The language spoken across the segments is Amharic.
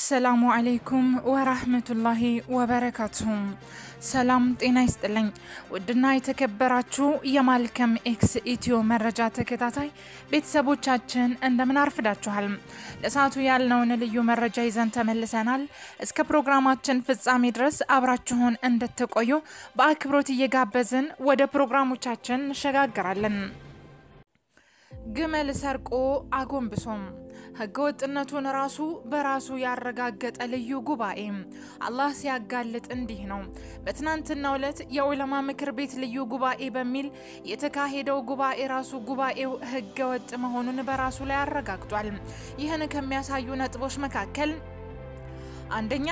السلام عليكم ورحمة الله وبركاته። ሰላም ጤና ይስጥልኝ። ውድና የተከበራችሁ የማልከም ኤክስ ኢትዮ መረጃ ተከታታይ ቤተሰቦቻችን እንደምን አርፍዳችኋል? ለሰዓቱ ያልነውን ልዩ መረጃ ይዘን ተመልሰናል። እስከ ፕሮግራማችን ፍጻሜ ድረስ አብራችሁን እንድትቆዩ በአክብሮት እየጋበዝን ወደ ፕሮግራሞቻችን እንሸጋግራለን። ግመል ሰርቆ አጎንብሶም ህገወጥነቱን ራሱ በራሱ ያረጋገጠ ልዩ ጉባኤ አላህ ሲያጋልጥ እንዲህ ነው። በትናንትናው ዕለት የዑለማ ምክር ቤት ልዩ ጉባኤ በሚል የተካሄደው ጉባኤ ራሱ ጉባኤው ህገወጥ መሆኑን በራሱ ላይ አረጋግጧል። ይህን ከሚያሳዩ ነጥቦች መካከል አንደኛ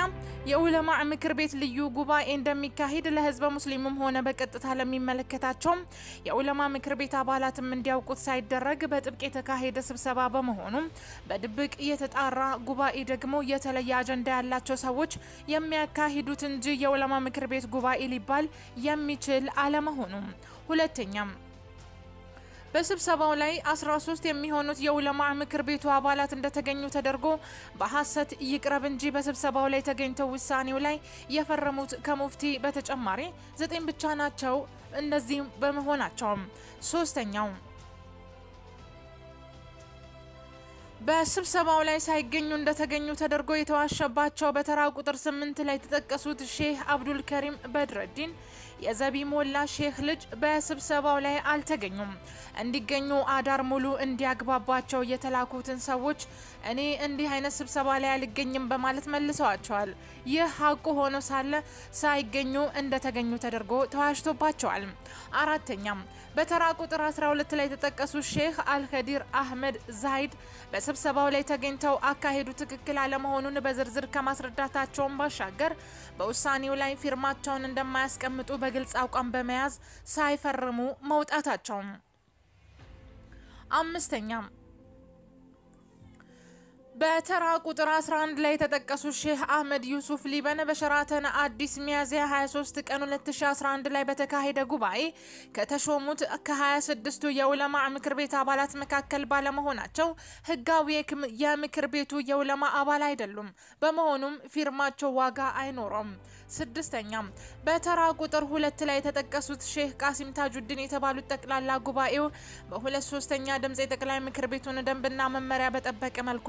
የኡለማ ምክር ቤት ልዩ ጉባኤ እንደሚካሄድ ለህዝበ ሙስሊሙም ሆነ በቀጥታ ለሚመለከታቸውም የኡለማ ምክር ቤት አባላትም እንዲያውቁት ሳይደረግ በጥብቅ የተካሄደ ስብሰባ በመሆኑ በድብቅ የተጣራ ጉባኤ ደግሞ የተለየ አጀንዳ ያላቸው ሰዎች የሚያካሂዱት እንጂ የኡለማ ምክር ቤት ጉባኤ ሊባል የሚችል አለመሆኑ። ሁለተኛም በስብሰባው ላይ 13 የሚሆኑት የኡለማ ምክር ቤቱ አባላት እንደተገኙ ተደርጎ በሐሰት ይቅረብ እንጂ በስብሰባው ላይ ተገኝተው ውሳኔው ላይ የፈረሙት ከሙፍቲ በተጨማሪ ዘጠኝ ብቻ ናቸው። እነዚህ በመሆናቸውም ሶስተኛው በስብሰባው ላይ ሳይገኙ እንደተገኙ ተደርጎ የተዋሸባቸው በተራ ቁጥር ስምንት ላይ የተጠቀሱት ሼህ አብዱል ከሪም በድረዲን የዘቢ ሞላ ሼህ ልጅ በስብሰባው ላይ አልተገኙም። እንዲገኙ አዳር ሙሉ እንዲያግባባቸው የተላኩትን ሰዎች እኔ እንዲህ አይነት ስብሰባ ላይ አልገኝም በማለት መልሰዋቸዋል። ይህ ሀቁ ሆኖ ሳለ ሳይገኙ እንደተገኙ ተደርጎ ተዋሽቶባቸዋል። አራተኛም በተራ ቁጥር 12 ላይ የተጠቀሱት ሼህ አልከዲር አህመድ ዛይድ በስብሰባው ላይ ተገኝተው አካሄዱ ትክክል አለመሆኑን በዝርዝር ከማስረዳታቸውን ባሻገር በውሳኔው ላይ ፊርማቸውን እንደማያስቀምጡ በግልጽ አቋም በመያዝ ሳይፈርሙ መውጣታቸው። አምስተኛም በተራ ቁጥር 11 ላይ የተጠቀሱት ሼህ አህመድ ዩሱፍ ሊበን በሸራተን አዲስ ሚያዝያ 23 ቀን 2011 ላይ በተካሄደ ጉባኤ ከተሾሙት ከ26ቱ የኡለማ ምክር ቤት አባላት መካከል ባለመሆናቸው ህጋዊ የምክር ቤቱ የኡለማ አባል አይደሉም። በመሆኑም ፊርማቸው ዋጋ አይኖረውም። ስድስተኛም በተራ ቁጥር ሁለት ላይ የተጠቀሱት ሼህ ቃሲም ታጁድን የተባሉት ጠቅላላ ጉባኤው በሁለት ሶስተኛ ድምፅ የጠቅላይ ምክር ቤቱን ደንብና መመሪያ በጠበቀ መልኩ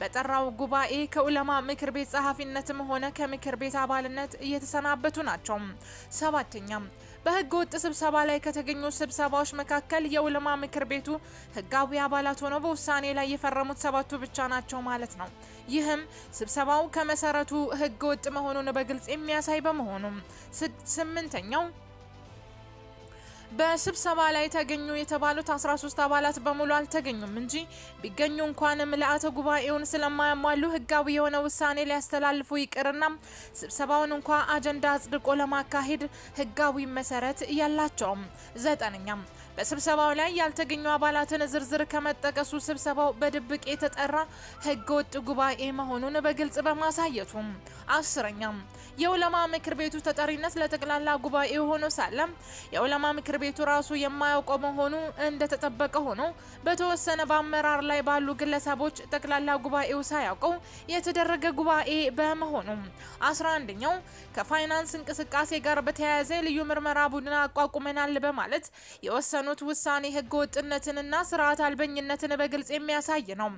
በጠራው ጉባኤ ከኡለማ ምክር ቤት ጸሐፊነትም ሆነ ከምክር ቤት አባልነት እየተሰናበቱ ናቸው። ሰባተኛም በህገ ወጥ ስብሰባ ላይ ከተገኙ ስብሰባዎች መካከል የኡለማ ምክር ቤቱ ህጋዊ አባላት ሆነው በውሳኔ ላይ የፈረሙት ሰባቱ ብቻ ናቸው ማለት ነው። ይህም ስብሰባው ከመሰረቱ ህገ ወጥ መሆኑን በግልጽ የሚያሳይ በመሆኑ ስምንተኛው በስብሰባ ላይ ተገኙ የተባሉት 13 አባላት በሙሉ አልተገኙም እንጂ ቢገኙ እንኳን ምልአተ ጉባኤውን ስለማያሟሉ ህጋዊ የሆነ ውሳኔ ሊያስተላልፉ ይቅርና ስብሰባውን እንኳ አጀንዳ አጽድቆ ለማካሄድ ህጋዊ መሰረት የላቸውም። ዘጠነኛም በስብሰባው ላይ ያልተገኙ አባላትን ዝርዝር ከመጠቀሱ ስብሰባው በድብቅ የተጠራ ህገወጥ ጉባኤ መሆኑን በግልጽ በማሳየቱ። አስረኛም የኡለማ ምክር ቤቱ ተጠሪነት ለጠቅላላ ጉባኤ ሆኖ ሳለ የኡለማ ምክር ቤቱ ራሱ የማያውቀው መሆኑ እንደተጠበቀ ሆኖ በተወሰነ በአመራር ላይ ባሉ ግለሰቦች ጠቅላላ ጉባኤው ሳያውቀው የተደረገ ጉባኤ በመሆኑ። አስራ አንደኛው ከፋይናንስ እንቅስቃሴ ጋር በተያያዘ ልዩ ምርመራ ቡድን አቋቁመናል በማለት የወሰኑት ውሳኔ ህገ ወጥነትንና ስርዓት አልበኝነትን በግልጽ የሚያሳይ ነው።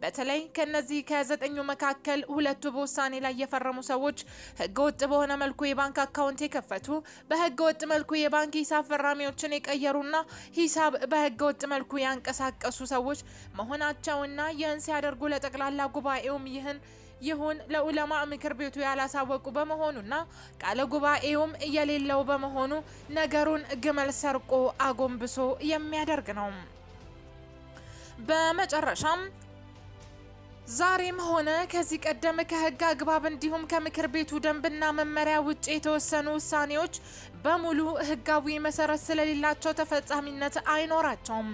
በተለይ ከነዚህ ከዘጠኙ መካከል ሁለቱ በውሳኔ ላይ የፈረሙ ሰዎች ህገ ወጥ በሆነ መልኩ የባንክ አካውንት የከፈቱ፣ በህገ ወጥ መልኩ የባንክ ሂሳብ ፈራሚዎችን የቀየሩና ሂሳብ በህገ ወጥ መልኩ ያንቀሳቀሱ ሰዎች መሆናቸውና ይህን ሲያደርጉ ለጠቅላላ ጉባኤውም ይህን ይሁን ለኡለማ ምክር ቤቱ ያላሳወቁ በመሆኑና ቃለ ጉባኤውም የሌለው በመሆኑ ነገሩን ግመል ሰርቆ አጎንብሶ የሚያደርግ ነው። በመጨረሻም ዛሬም ሆነ ከዚህ ቀደም ከህግ አግባብ እንዲሁም ከምክር ቤቱ ደንብና መመሪያ ውጭ የተወሰኑ ውሳኔዎች በሙሉ ህጋዊ መሰረት ስለሌላቸው ተፈጻሚነት አይኖራቸውም።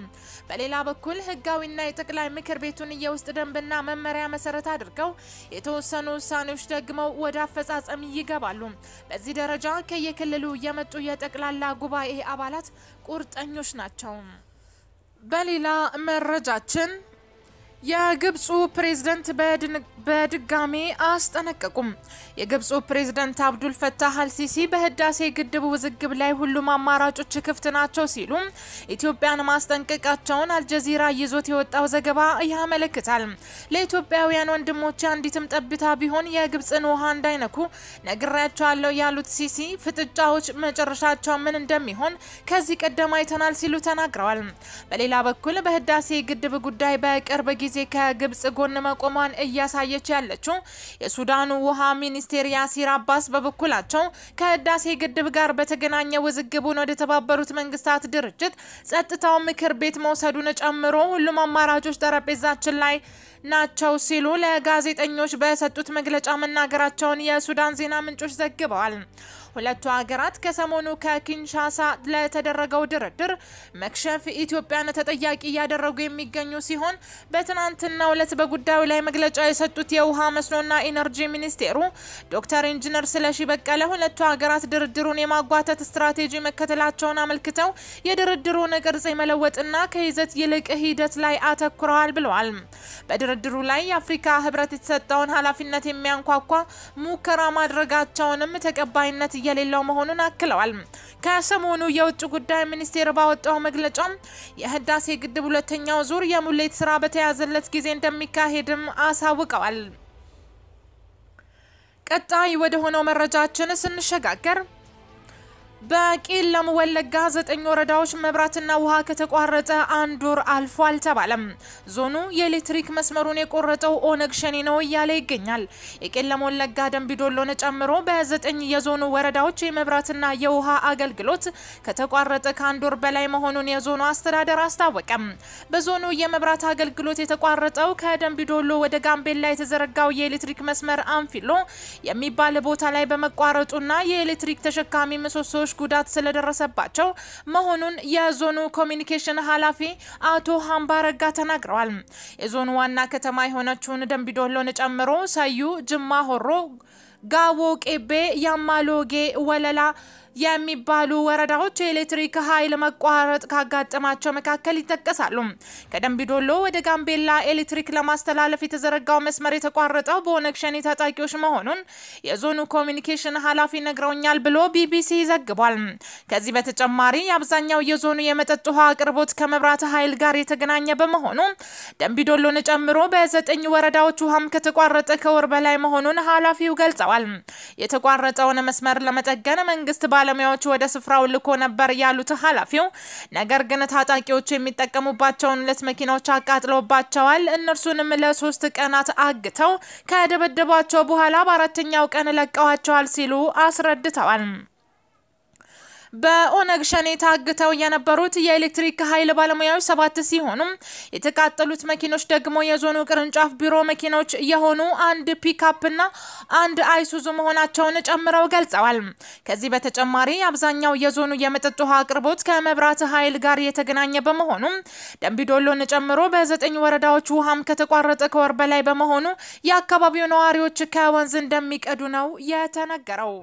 በሌላ በኩል ህጋዊና የጠቅላይ ምክር ቤቱን የውስጥ ደንብና መመሪያ መሰረት አድርገው የተወሰኑ ውሳኔዎች ደግመው ወደ አፈጻጸም ይገባሉ። በዚህ ደረጃ ከየክልሉ የመጡ የጠቅላላ ጉባኤ አባላት ቁርጠኞች ናቸው። በሌላ መረጃችን የግብፁ ፕሬዝደንት በድጋሜ አስጠነቀቁም። የግብፁ ፕሬዝደንት አብዱል ፈታህ አልሲሲ በህዳሴ ግድብ ውዝግብ ላይ ሁሉም አማራጮች ክፍት ናቸው ሲሉ ኢትዮጵያን ማስጠንቀቃቸውን አልጀዚራ ይዞት የወጣው ዘገባ ያመለክታል። ለኢትዮጵያውያን ወንድሞቼ አንዲትም ጠብታ ቢሆን የግብፅን ውሃ እንዳይነኩ ነግሬያቸዋለሁ ያሉት ሲሲ ፍጥጫዎች መጨረሻቸው ምን እንደሚሆን ከዚህ ቀደም አይተናል ሲሉ ተናግረዋል። በሌላ በኩል በህዳሴ ግድብ ጉዳይ በቅርብ ጊዜ ከግብጽ ጎን መቆሟን እያሳየች ያለችው የሱዳኑ ውሃ ሚኒስቴር ያሲር አባስ በበኩላቸው ከህዳሴ ግድብ ጋር በተገናኘ ውዝግቡን ወደ ተባበሩት መንግስታት ድርጅት ጸጥታው ምክር ቤት መውሰዱን ጨምሮ ሁሉም አማራጮች ጠረጴዛችን ላይ ናቸው ሲሉ ለጋዜጠኞች በሰጡት መግለጫ መናገራቸውን የሱዳን ዜና ምንጮች ዘግበዋል። ሁለቱ ሀገራት ከሰሞኑ ከኪንሻሳ ለተደረገው ድርድር መክሸፍ ኢትዮጵያን ተጠያቂ እያደረጉ የሚገኙ ሲሆን በትናንትናው ዕለት በጉዳዩ ላይ መግለጫ የሰጡት የውሃ መስኖና ኢነርጂ ሚኒስቴሩ ዶክተር ኢንጂነር ስለሺ በቀለ ሁለቱ ሀገራት ድርድሩን የማጓተት ስትራቴጂ መከተላቸውን አመልክተው የድርድሩን ቅርጽ የመለወጥና ከይዘት ይልቅ ሂደት ላይ አተኩረዋል ብለዋል። በድርድሩ ላይ የአፍሪካ ህብረት የተሰጠውን ኃላፊነት የሚያንኳኳ ሙከራ ማድረጋቸውንም ተቀባይነት የሌለው መሆኑን አክለዋል። ከሰሞኑ የውጭ ጉዳይ ሚኒስቴር ባወጣው መግለጫ የህዳሴ ግድብ ሁለተኛው ዙር የሙሌት ስራ በተያዘለት ጊዜ እንደሚካሄድም አሳውቀዋል። ቀጣይ ወደ ሆነው መረጃችን ስንሸጋገር በቄለም ወለጋ ዘጠኝ ወረዳዎች መብራትና ውሃ ከተቋረጠ አንድ ወር አልፏል ተባለም። ዞኑ የኤሌክትሪክ መስመሩን የቆረጠው ኦነግ ሸኔ ነው እያለ ይገኛል። የቄለም ወለጋ ደንቢዶሎን ጨምሮ በዘጠኝ የዞኑ ወረዳዎች የመብራትና የውሃ አገልግሎት ከተቋረጠ ከአንድ ወር በላይ መሆኑን የዞኑ አስተዳደር አስታወቀም። በዞኑ የመብራት አገልግሎት የተቋረጠው ከደንቢዶሎ ወደ ጋምቤላ የተዘረጋው የኤሌክትሪክ መስመር አንፊሎ የሚባል ቦታ ላይ በመቋረጡና የኤሌክትሪክ ተሸካሚ ምሰሶዎች ጉዳት ስለደረሰባቸው መሆኑን የዞኑ ኮሚኒኬሽን ኃላፊ አቶ ሀምባረጋ ተናግረዋል። የዞኑ ዋና ከተማ የሆነችውን ደንቢዶሎን ጨምሮ ሰዮ፣ ጅማ ሆሮ፣ ጋዎ ቄቤ፣ የማሎጊ ወለል የሚባሉ ወረዳዎች የኤሌክትሪክ ኃይል መቋረጥ ካጋጠማቸው መካከል ይጠቀሳሉ። ከደንቢዶሎ ወደ ጋምቤላ ኤሌክትሪክ ለማስተላለፍ የተዘረጋው መስመር የተቋረጠው በኦነግ ሸኔ ታጣቂዎች መሆኑን የዞኑ ኮሚኒኬሽን ኃላፊ ነግረውኛል ብሎ ቢቢሲ ዘግቧል። ከዚህ በተጨማሪ አብዛኛው የዞኑ የመጠጥ ውሃ አቅርቦት ከመብራት ኃይል ጋር የተገናኘ በመሆኑ ደንቢዶሎን ጨምሮ በዘጠኝ ወረዳዎች ውሃም ከተቋረጠ ከወር በላይ መሆኑን ኃላፊው ገልጸዋል። የተቋረጠውን መስመር ለመጠገን መንግስት ባለሙያዎች ወደ ስፍራው ልኮ ነበር ያሉት ኃላፊው፣ ነገር ግን ታጣቂዎቹ የሚጠቀሙባቸውን ሁለት መኪናዎች አቃጥለውባቸዋል። እነርሱንም ለሶስት ቀናት አግተው ከደበደቧቸው በኋላ በአራተኛው ቀን ለቀዋቸዋል ሲሉ አስረድተዋል። በኦነግ ሸኔ ታግተው የነበሩት የኤሌክትሪክ ኃይል ባለሙያዎች ሰባት ሲሆኑ የተቃጠሉት መኪኖች ደግሞ የዞኑ ቅርንጫፍ ቢሮ መኪኖች የሆኑ አንድ ፒካፕና አንድ አይሱዙ መሆናቸውን ጨምረው ገልጸዋል። ከዚህ በተጨማሪ አብዛኛው የዞኑ የመጠጥ ውሃ አቅርቦት ከመብራት ኃይል ጋር የተገናኘ በመሆኑ ደንቢዶሎን ጨምሮ በዘጠኝ ወረዳዎች ውሃም ከተቋረጠ ከወር በላይ በመሆኑ የአካባቢው ነዋሪዎች ከወንዝ እንደሚቀዱ ነው የተነገረው።